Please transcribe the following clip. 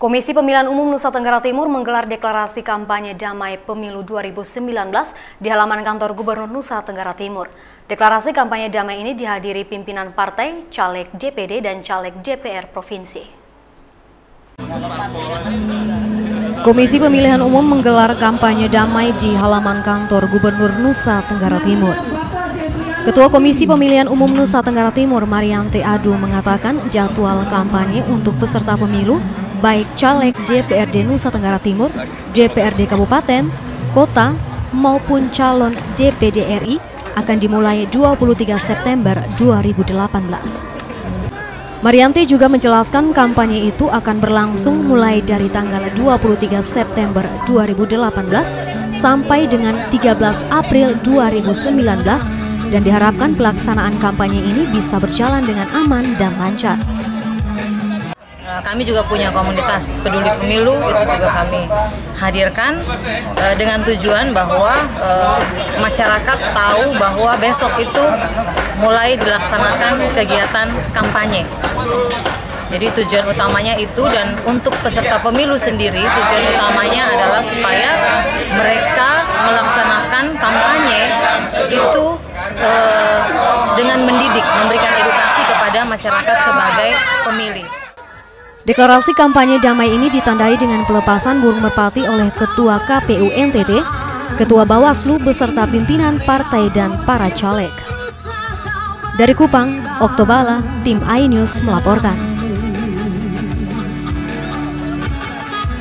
Komisi Pemilihan Umum Nusa Tenggara Timur menggelar deklarasi kampanye damai pemilu 2019 di halaman kantor Gubernur Nusa Tenggara Timur. Deklarasi kampanye damai ini dihadiri pimpinan partai, caleg DPD, dan caleg DPR Provinsi. Komisi Pemilihan Umum menggelar kampanye damai di halaman kantor Gubernur Nusa Tenggara Timur. Ketua Komisi Pemilihan Umum Nusa Tenggara Timur, Marianti Adu, mengatakan jadwal kampanye untuk peserta pemilu baik caleg DPRD Nusa Tenggara Timur, DPRD Kabupaten, Kota, maupun calon DPD RI akan dimulai 23 September 2018. Marianti juga menjelaskan kampanye itu akan berlangsung mulai dari tanggal 23 September 2018 sampai dengan 13 April 2019 dan diharapkan pelaksanaan kampanye ini bisa berjalan dengan aman dan lancar. Eh, kami juga punya komunitas peduli pemilu itu juga kami hadirkan uh, dengan tujuan bahwa uh, masyarakat tahu bahwa besok itu mulai dilaksanakan kegiatan kampanye. Jadi tujuan utamanya itu dan untuk peserta pemilu sendiri tujuan utamanya adalah supaya mereka melaksanakan kampanye itu dengan mendidik, memberikan edukasi kepada masyarakat sebagai pemilih. Deklarasi kampanye damai ini ditandai dengan pelepasan burung merpati oleh Ketua KPU NTT, Ketua Bawaslu beserta pimpinan partai dan para caleg. Dari Kupang, Oktobala, tim iNews melaporkan.